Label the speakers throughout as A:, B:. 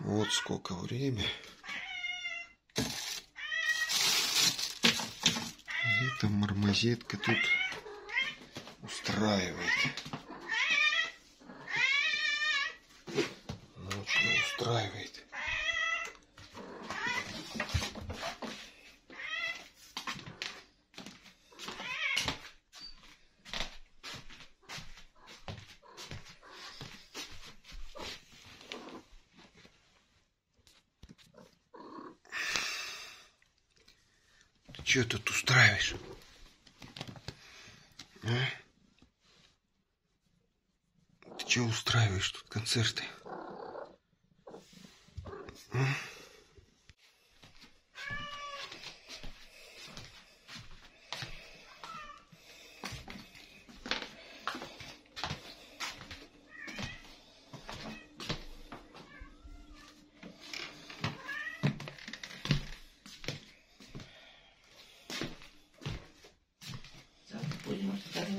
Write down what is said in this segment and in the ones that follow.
A: Вот сколько время. Эта мармозетка тут устраивает. Ночью устраивает. Ты что тут устраиваешь? А? Ты что устраиваешь тут концерты? А?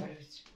A: Right.